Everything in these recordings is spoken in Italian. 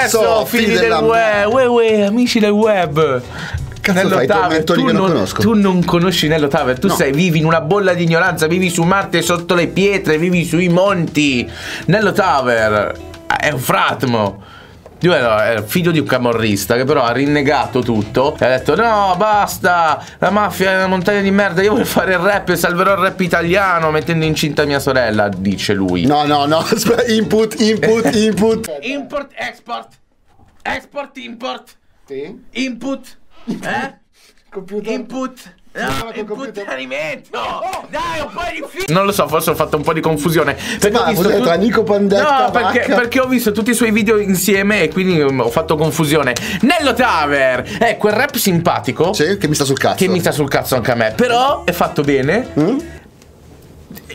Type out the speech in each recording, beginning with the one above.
successo, figli del web, uè, uè, amici del web. Cazzo Nello fai, tormentoni tu, non non, tu non conosci Nello Tower, tu No. sei, vivi in una bolla di ignoranza, vivi su Marte sotto le pietre, vivi sui monti. Nello Tower è un fratmo. Lui era figlio di un camorrista che però ha rinnegato tutto e ha detto no basta, la mafia è una montagna di merda, io voglio fare il rap e salverò il rap italiano mettendo incinta mia sorella, dice lui. No, no, no, input, input, input. Import, export, export, import, Sì? input, eh? Computer. Input. Chiama No, computer. alimento! Dai, un po' di fi- Non lo so, forse ho fatto un po' di confusione. Perché Ma ho visto cos'è, tra Nico Pandetta, No, perché, perché ho visto tutti i suoi video insieme e quindi um, ho fatto confusione. Nello Taver è quel rap simpatico Sì, che mi sta sul cazzo. che mi sta sul cazzo anche a me. Però è fatto bene. Mm?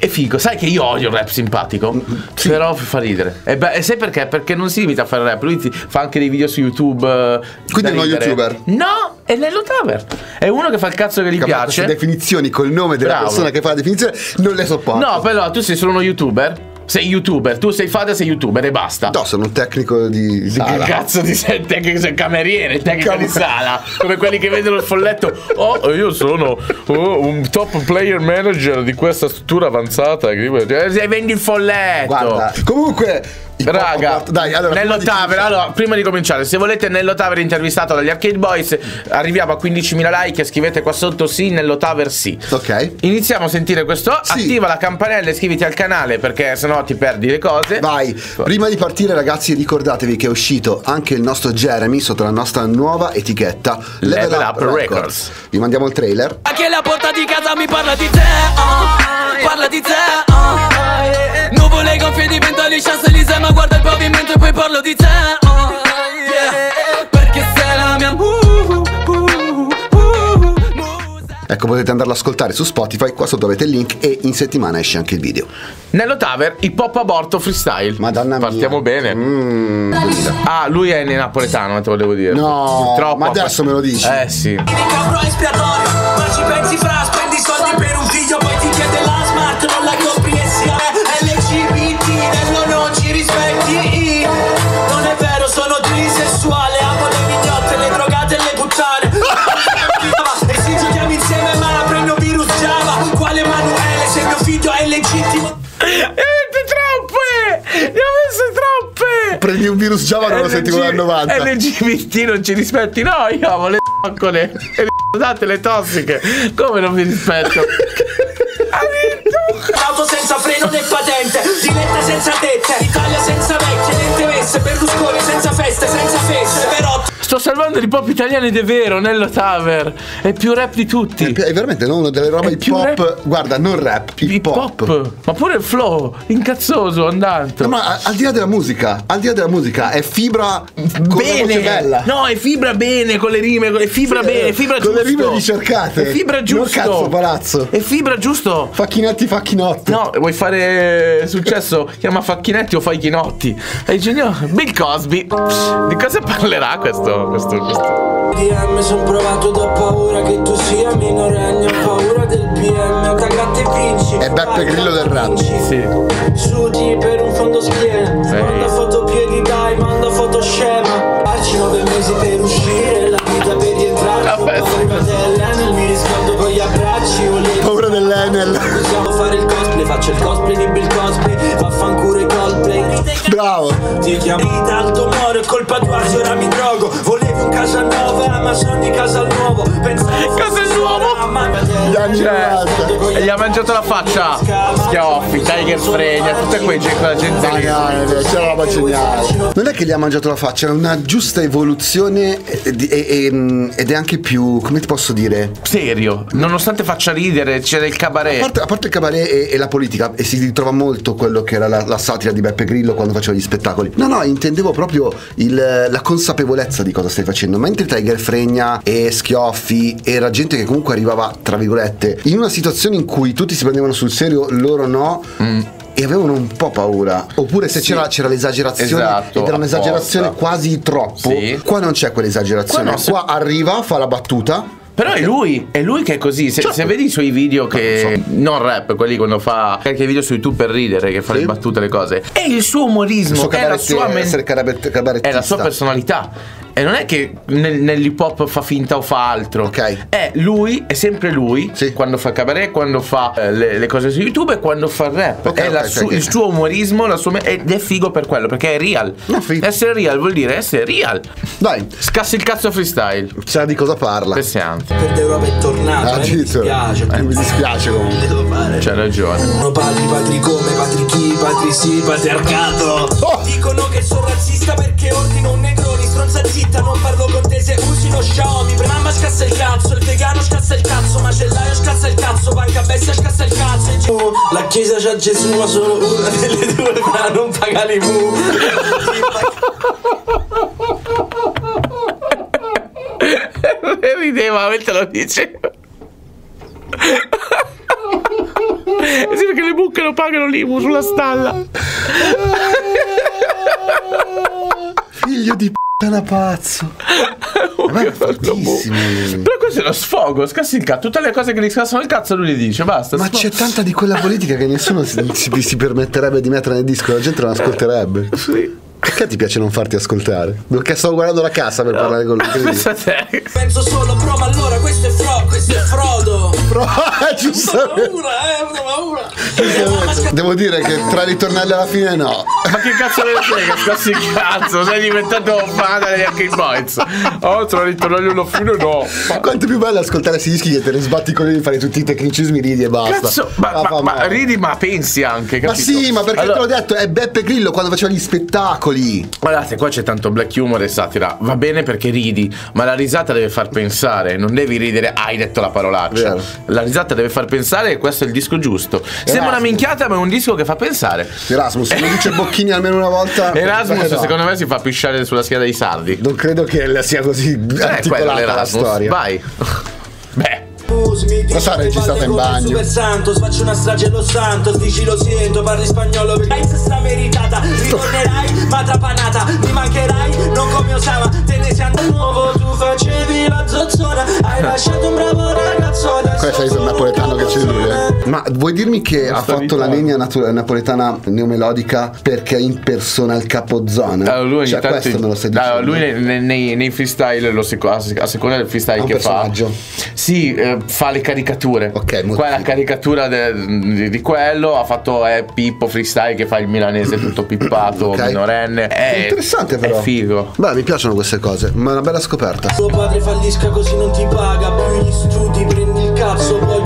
È figo, sai che io odio il rap simpatico, sì. però fa ridere. E, beh, e sai perché? Perché non si limita a fare rap, lui fa anche dei video su YouTube. eh, Quindi è uno. YouTuber? No, è Nello Taver. È uno che fa il cazzo che gli Capito, piace. definizioni col nome della Bravo. persona che fa la definizione non le sopporto. No, però tu sei solo uno YouTuber. Sei YouTuber, tu sei Fada, sei YouTuber e basta. No, sono un tecnico di Che sala. cazzo di sei tecnico, sei cameriere, tecnico di sala, come quelli che vedono il folletto. Oh, io sono oh, un top player manager di questa struttura avanzata. E vendi il folletto. Guarda, comunque Raga, pop- dai, allora Nello prima di Taver, cominciare- allora, prima di cominciare, se volete Nello Taver intervistato dagli Arcade Boys, arriviamo a 15.000 like, scrivete qua sotto sì, Nello Taver sì. Ok. Iniziamo a sentire questo, Sì. attiva la campanella e iscriviti al canale perché sennò ti perdi le cose. Vai, prima di partire ragazzi ricordatevi che è uscito anche il nostro Jeremy sotto la nostra nuova etichetta Level Up Records. Vi mandiamo il trailer. Anche la porta di casa mi parla di te, ah, parla di te, ah. Nuvole gonfie diventa liscia parlo di te, ah, yeah. Perché sei la mia mu- uh, uh, uh, musa. Ecco, potete andarlo ad ascoltare su Spotify, qua sotto avete il link e in settimana esce anche il video. Nello Taver, hip hop aborto freestyle. Madonna mia. Partiamo bene. Mm, Ah, lui è napoletano, te volevo dire. No, Troppo. ma adesso me lo dici. Eh sì. Ma ci pensi fra, spendi soldi per un figlio, poi ti chiede la Prendi un virus Java non lo sentivo dal 90. LGBT non ci rispetti? No, io amo le zoccole e le date le tossiche. Come non mi rispetto? Auto senza freno né patente, dilette senza tette, Italia senza vecchie, lente messe, Berlusconi senza feste, senza feste, però Sto salvando l'hip hop italiano ed è vero, Nello Taver. È più rap di tutti. È veramente no, una delle robe È hip hop. Guarda, non rap, hip, hop. Ma pure il flow, incazzoso, andante. No, ma al di là della musica, al di là della musica, è fibra con bene bella. no è fibra bene con le rime con le fibra Sì, bene fibra con le giusto rime ricercate. è fibra Non giusto cazzo, palazzo. è fibra giusto Facchinetti, facchinotti. No, vuoi fare successo? Chiama Facchinetti o fai chinotti? È genio. Bill Cosby. Di cosa parlerà questo? Questo, questo? DM son provato da paura che tu sia minorenne Ho paura del PM, cagate e vinci È Beppe Grillo del rap. Sì. Sudi per un fondo schiena Manda foto piedi dai, manda foto scema Farci nove mesi per uscire La vita per rientrare Ho Vabbè, paura dell'Enel, mi riscaldo con gli abbracci volevo Paura dell'Enel. Possiamo fare il cosplay, faccio il cosplay di Bill Cosby Vaffanculo i Coldplay Bravo. Ti chiami d'alto moro, è colpa tua se ora mi drogo Volevi un casa nuova, ma sono di casa nuovo Pensavo Casa nuovo? Gli 90. e gli ha mangiato la faccia. Schioffi, Tiger Fregna, tutte quei quella gente lì. c'era roba geniale. Non è che gli ha mangiato la faccia, è una giusta evoluzione e- e- e- ed è anche più, come ti posso dire? Serio, nonostante faccia ridere, c'era il A cabaret. parte, a parte il cabaret e, e la politica, e si ritrova molto quello che era la, la satira di Beppe Grillo quando faceva gli spettacoli. No, no, intendevo proprio il- la consapevolezza di cosa stai facendo. Mentre Tiger Fregna e Schioffi era gente che comunque arrivava, tra virgolette, in una situazione in cui tutti si prendevano sul serio, loro no. E avevano un po' paura. Oppure se. Sì. c'era, c'era l'esagerazione Esatto, ed era un'esagerazione apposta. quasi troppo. Sì. Qua non c'è quell'esagerazione. Qua no, se- Qua arriva, fa la battuta. Però è lui, è lui che è così. Se, Certo. se vedi i suoi video che. Non rap, quelli quando fa. Qualche video su YouTube per ridere, che fa Sì. le battute, le cose. È il suo umorismo, Il suo è la sua men-. È la sua personalità. E non è che nel- nell'hip hop fa finta o fa altro. Ok. È lui, è sempre lui. Sì. Quando fa cabaret, quando fa eh, le, le cose su YouTube e quando fa il rap. Ok, è ok, la ok, su- ok. il suo umorismo, la sua ed è figo per quello, perché è real. No, figo. Essere real vuol dire essere real. Dai, Scassi il cazzo freestyle. sa di cosa parla. Pressiante. Per l'Europa è tornato, Ah, eh, mi addirittura. dispiace. Eh, mi dispiace comunque. Devo fare? C'ha ragione. Uno padri, padri come, padri chi, padri sì, patriarcato Oh! Dicono che sono razzista perché ordino un negroni Stronza zitta, non parlo con te se usi lo Xiaomi Pre- Mamma scassa il cazzo, il vegano scassa il cazzo Macellaio scassa il cazzo, banca bestia scassa il cazzo Gesù- La chiesa c'ha Gesù ma solo una delle due ma non paga l'IMU Rideva mentre lo diceva. Eh sì, perché le mucche lo pagano l'IMU sulla stalla. Figlio di p***a pazzo. Ma è fortissimo lui. Però questo è lo sfogo, scassi il cazzo. Tutte le cose che gli scassano il cazzo lui le dice, basta. Ma c'è tanta di quella politica che nessuno si, si- si permetterebbe di mettere nel disco, la gente non ascolterebbe. Sì. Perché ti piace non farti ascoltare? Perché stavo guardando la cassa per parlare con lui. te. Penso solo pro ma allora questo è Fro, questo è Frodo Però, Ho giustamente. paura, eh, ho paura E scassa Devo dire che tra ritornelli alla fine no. Ma che cazzo ne frega, scassi il cazzo. Sei diventato fan degli Arcade Boys. Oh, tra ritornelli alla fine no. Ma Quanto è più bello ascoltare questi dischi che te ne sbatti con lui, fare tutti i tecnicismi, ridi e basta. Cazzo, ma, Ah, ma- ma male. ridi, ma pensi anche, Ma capito? sì, ma perché Allora- te l'ho detto, è Beppe Grillo quando faceva gli spettacoli. Guardate, qua c'è tanto black humor e satira. Va bene perché ridi, ma la risata deve far pensare. Non devi ridere, "Ah, hai detto la parolaccia. Vero. La risata deve far pensare e questo è il disco giusto. Sembra una minchiata, ma è un disco che fa pensare. Erasmus, se lo dice Bocchini almeno una volta. Erasmus, no. secondo me, si fa pisciare sulla scheda dei sardi. Non credo che sia così Eh, articolata la l'Erasmus. storia. Vai. Beh. Ma sarà registrata in bagno. Super Santos, faccio una strage allo Santos, dici lo sento, parli spagnolo perché se sta meritata, ritornerai, ma trapanata, mi mancherai, non come Osama, te ne sei andato nuovo, tu facevi vuoi dirmi che ha fatto la ritrovando. linea natu- napoletana neomelodica perché impersona il capozona? Allora, lui cioè, questo me lo stai dicendo. Allora, lui nei, nei- nei- freestyle lo seco- a seconda del freestyle che fa sì eh, fa le caricature Ok, molto qua è la caricatura de- di, quello ha fatto eh, Pippo freestyle che fa il milanese tutto pippato Ok. minorenne è Interessante però. è figo Beh, mi piacciono queste cose, ma è una bella scoperta. Tuo padre fallisca così non ti paga più gli studi Prendi il cazzo poi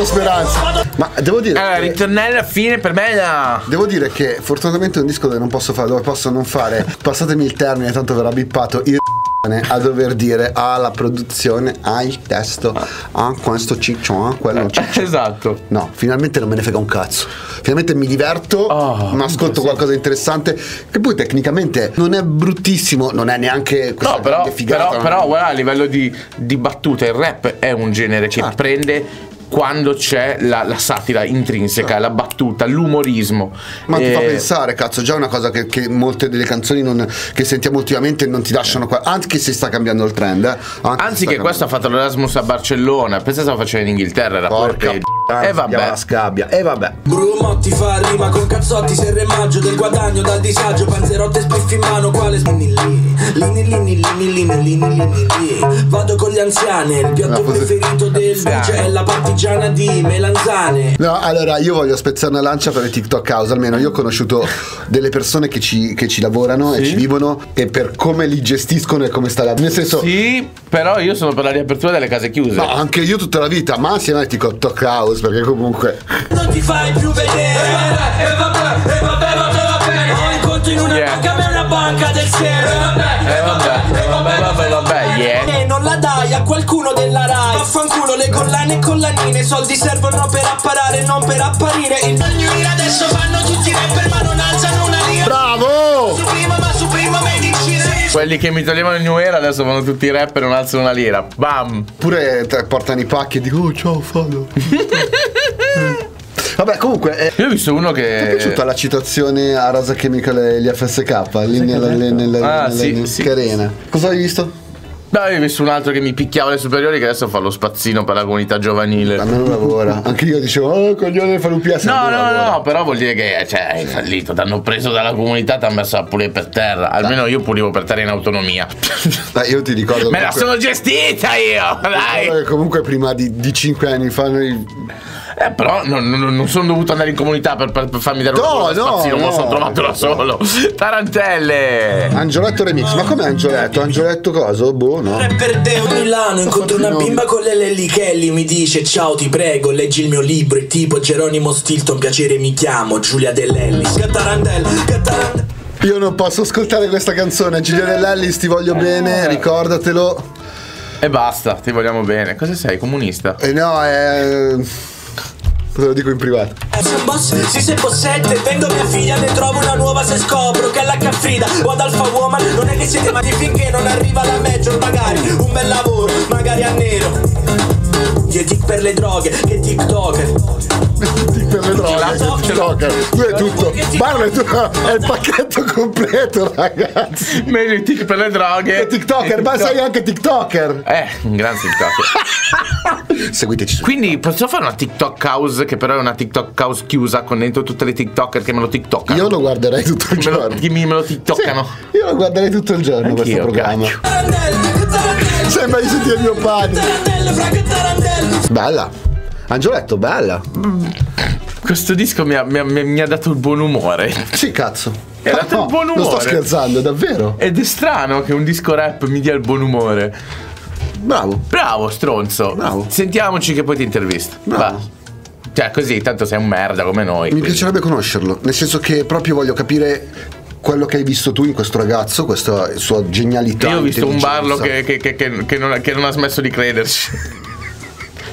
Dato speranza. Ma devo dire. allora che- ritornello alla fine per me no. Devo dire che fortunatamente è un disco dove non posso fare, dove posso non fare, passatemi il termine, tanto verrà bippato, il a dover dire ah la produzione, ah il testo, ah questo ciccio, ah quello ciccio. esatto No, finalmente non me ne frega un cazzo. Finalmente mi diverto, Oh, ma ascolto qualcosa di interessante. Che poi tecnicamente non è bruttissimo, non è neanche questa No, però, figata. però, però, guarda, a livello di, di battute, il rap è un genere che Certo. prende quando c'è la, la satira intrinseca, la battuta, l'umorismo. Ma ti fa Eh, pensare, cazzo, già è una cosa che, che molte delle canzoni non- che sentiamo ultimamente non ti lasciano qua. Anche se sta cambiando il trend, eh. Anzi, che questo ha fatto l'Erasmus a Barcellona, pensa stava facendo in Inghilterra, era Porca p***a, E chiama vabbè. la scabbia. E vabbè. Brumotti fa rima con cazzotti Serre maggio del guadagno dal disagio Panzerotte spliff in mano quale lini lì Lini lini lini lini lini lini lì Vado con gli anziani Il piatto preferito del vice è la partigiana di melanzane No, allora io voglio spezzare una lancia per il TikTok House. Almeno io ho conosciuto delle persone che ci, che ci lavorano e Sì. ci vivono e per come li gestiscono e come sta la. Nel senso. Sì, però io sono per la riapertura delle case chiuse. No, anche io tutta la vita, ma assieme al TikTok House, perché comunque. Non ti fai più vedere E vabbè, e vabbè, e vabbè, ma te va bene Ho un conto in una Yeah. banca ma è una banca del sero E vabbè, Eh vabbè, eh vabbè, vabbè, vabbè, yeah. E non la dai a qualcuno della Rai Vaffanculo le collane e collanine Soldi servono per apparare, non per apparire Il bagno adesso fanno tutti i rapper ma non alzano una lira Bravo! Su prima ma su prima medicina Quelli che mi toglievano il New Era adesso vanno tutti i rapper e non alzano una lira. Bam! Pure portano i pacchi e dico, oh ciao Fado. Vabbè, comunque. eh, Io ho visto uno Ti è che. piaciuta la citazione a Rosa Chemical e gli FSK lì nella, nella, nella, Ah, nella- sì, sì. carena? Cosa hai visto? No, io ho visto un altro che mi picchiava le superiori che adesso fa lo spazzino per la comunità giovanile. A me non lavora. Anche io dicevo, oh coglione fare un PS. No, no, lavora. no, però vuol dire che cioè, hai fallito, ti hanno preso dalla comunità, ti hanno messo a pulire per terra. Almeno io pulivo per terra in autonomia. Dai, io ti ricordo. Me la comunque- sono gestita io! Dai! comunque prima di, di 5 anni fa noi. Eh, però non, non- non sono dovuto andare in comunità per, per- per farmi dare No, uno no, spazzino, me lo no. sono trovato da solo. Tarantelle! Angioletto remix, ma come Angioletto? Angioletto cosa? Boh, no. Rapper Deo a Milano incontro una bimba con le Lelly Kelly Mi dice ciao ti prego leggi il mio libro E tipo Geronimo Stilton piacere mi chiamo Giulia Dell'Ellis Cattarandel Cattarandel Io non posso ascoltare questa canzone. Giulia Dell'Ellis, ti voglio bene, ricordatelo. E basta, ti vogliamo bene. Cosa sei, comunista? E no, è. Te lo dico in privato. Boss, sì sei bossette Tengo mia figlia, ne trovo una nuova se scopro Che è la Caffrida o ad Alfa Woman Non è che siete matti finché non arriva la major Magari un bel lavoro, magari a nero. Io tic per le droghe, che tiktoker TikToker. Tu è tutto. Parla è tutto. È il pacchetto completo, ragazzi. Meglio i tic per le droghe. È TikToker, ma sei anche TikToker. Eh, un gran TikTok. Seguiteci su. Quindi posso fare una TikTok house che però è una TikTok house chiusa con dentro tutte le TikToker che me lo TikTokano. Io lo guarderei tutto il me lo, giorno. che mi- me lo TikTokano. Sì, io lo guarderei tutto il giorno questo Anch'io, programma. cacchio. Sembra di sentire mio padre. Bella. Angioletto, bella. Questo disco mi ha, mi ha- mi- mi ha dato il buon umore. Sì, cazzo. È dato No, il buon Non sto umore. scherzando, davvero. Ed è strano che un disco rap mi dia il buon umore. Bravo. Bravo, stronzo. Bravo. Sentiamoci che poi ti intervista. Bravo. Va. Cioè, così, tanto sei un merda come noi. Mi quindi. piacerebbe conoscerlo, nel senso che proprio voglio capire quello che hai visto tu in questo ragazzo, questa sua genialità. Io ho visto un barlo che- che- che non, che non ha smesso di crederci.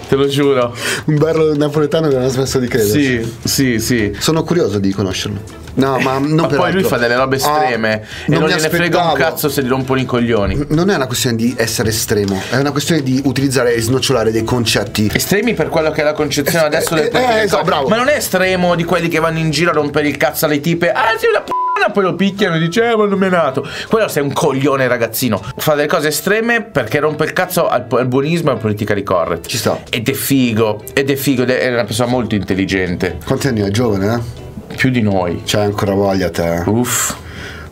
Te lo giuro. Un barlo napoletano che non ha smesso di credere. Sì, sì, sì. Sono curioso di conoscerlo. No, ma non Ma poi lui altro. fa delle robe Ah, estreme e non, gliene frega un cazzo se gli rompono i coglioni. Non è una questione di essere estremo, è una questione di utilizzare e snocciolare dei concetti. Estremi per quello che è la concezione adesso del eh, eh, esatto, bravo. Ma non è estremo di quelli che vanno in giro a rompere il cazzo alle tipe. Ah, sei una p***a, poi lo picchiano e dice, eh, ma non menato. Quello sei un coglione ragazzino. Fa delle cose estreme perché rompe il cazzo al, al buonismo e alla politica di correct. Ci sta. Ed è figo, ed è figo, ed è una persona molto intelligente. Quanti anni è giovane, eh? Più di noi. C'hai ancora voglia te. Uff.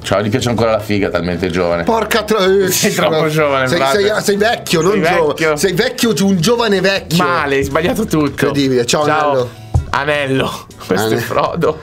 Ciao, gli piace ancora la figa, talmente giovane. Porca troia. Sei troppo giovane, sei, sei- sei vecchio, non Sei giovane. vecchio. Sei vecchio, un giovane vecchio. Male, hai sbagliato tutto. Incredibile. Ciao, Anello. Anello. Questo Ane- è Frodo.